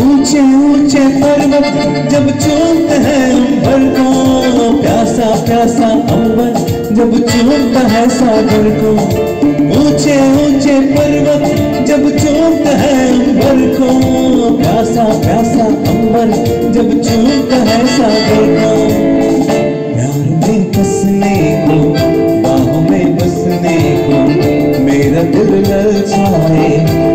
ऊँचे ऊँचे पर्वत जब चूमते हैं अंबर को, प्यासा प्यासा अंबर जब चूमता है सागर को। ऊँचे ऊँचे पर्वत जब चूमता है अंबर को, प्यासा प्यासा अंबर जब चूमता है सागर को। प्यार में कसने को, बाहों में बसने को, मेरा दिल ललचाए।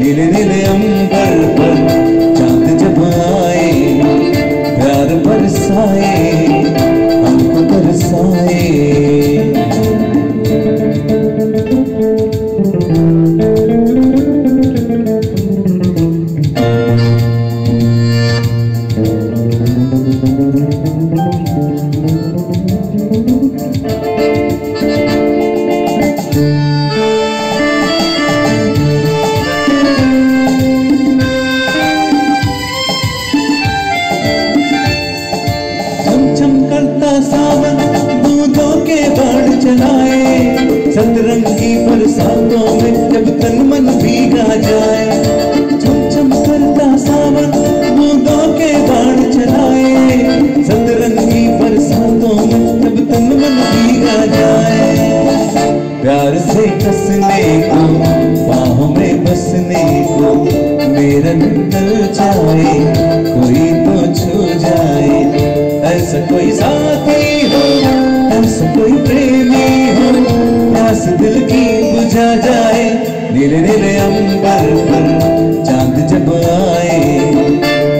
नीले नीले अंबर पर चाँद जब आए प्यार बरसाए हमको बरसाए। के बाण चलाए सतरंगी बरसातों में जब तन मन भीगा जाए चम चम करता सावन दूधों के बाण चलाए सतरंगी बरसातों में जब तन मन भीगा जाए। प्यार से कसने को, बाहों में बसने को, मेरा चाहे, कोई तो छू जाए, ऐसा कोई साथी मेरे नीले अंबर पर चाँद जब आए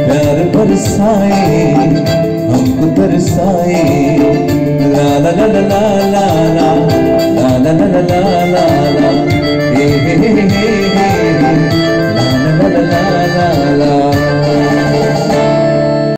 प्यार बरसाए, हमको तरसाए ला ला ला ला ला ला ला ला ला ला ला।